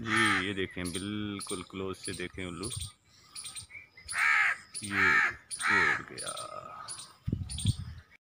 जी ये देखें बिल्कुल क्लोज से देखें उल्लू। ये